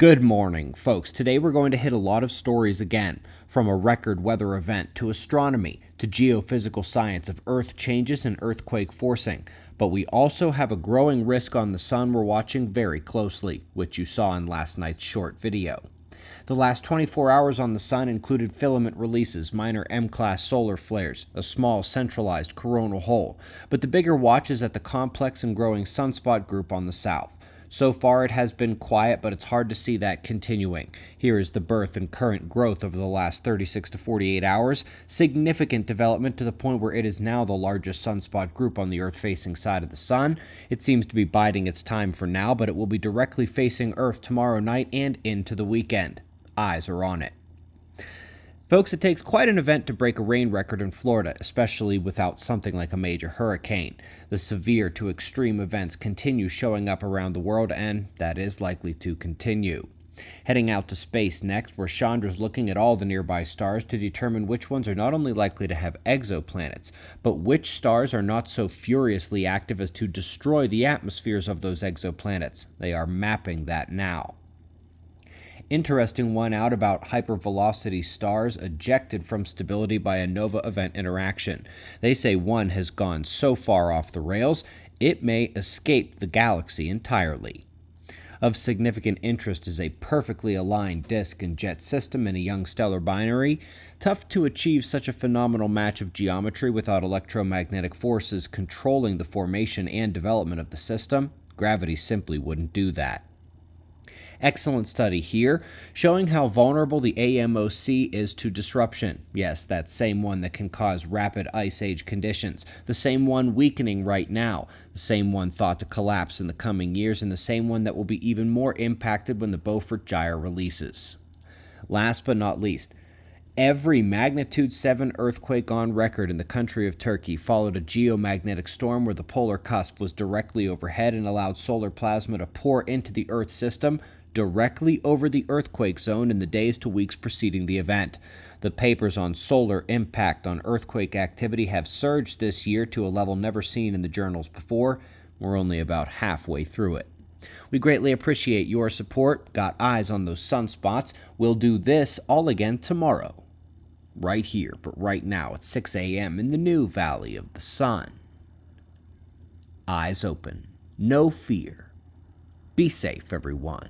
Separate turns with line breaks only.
Good morning, folks. Today we're going to hit a lot of stories again, from a record weather event to astronomy to geophysical science of Earth changes and earthquake forcing. But we also have a growing risk on the sun we're watching very closely, which you saw in last night's short video. The last 24 hours on the sun included filament releases, minor M-class solar flares, a small centralized coronal hole, but the bigger watch is at the complex and growing sunspot group on the south. So far, it has been quiet, but it's hard to see that continuing. Here is the birth and current growth over the last 36 to 48 hours. Significant development to the point where it is now the largest sunspot group on the Earth facing side of the Sun. It seems to be biding its time for now, but it will be directly facing Earth tomorrow night and into the weekend. Eyes are on it. Folks, it takes quite an event to break a rain record in Florida, especially without something like a major hurricane. The severe to extreme events continue showing up around the world, and that is likely to continue. Heading out to space next, where Chandra's looking at all the nearby stars to determine which ones are not only likely to have exoplanets, but which stars are not so furiously active as to destroy the atmospheres of those exoplanets. They are mapping that now interesting one out about hypervelocity stars ejected from stability by a nova event interaction. They say one has gone so far off the rails, it may escape the galaxy entirely. Of significant interest is a perfectly aligned disk and jet system in a young stellar binary. Tough to achieve such a phenomenal match of geometry without electromagnetic forces controlling the formation and development of the system. Gravity simply wouldn't do that. Excellent study here, showing how vulnerable the AMOC is to disruption. Yes, that same one that can cause rapid ice age conditions, the same one weakening right now, the same one thought to collapse in the coming years, and the same one that will be even more impacted when the Beaufort Gyre releases. Last but not least, Every magnitude 7 earthquake on record in the country of Turkey followed a geomagnetic storm where the polar cusp was directly overhead and allowed solar plasma to pour into the Earth system, directly over the earthquake zone in the days to weeks preceding the event. The papers on solar impact on earthquake activity have surged this year to a level never seen in the journals before. We're only about halfway through it. We greatly appreciate your support. Got eyes on those sunspots. We'll do this all again tomorrow. Right here, but right now at 6 a.m. in the new Valley of the Sun. Eyes open. No fear. Be safe, everyone.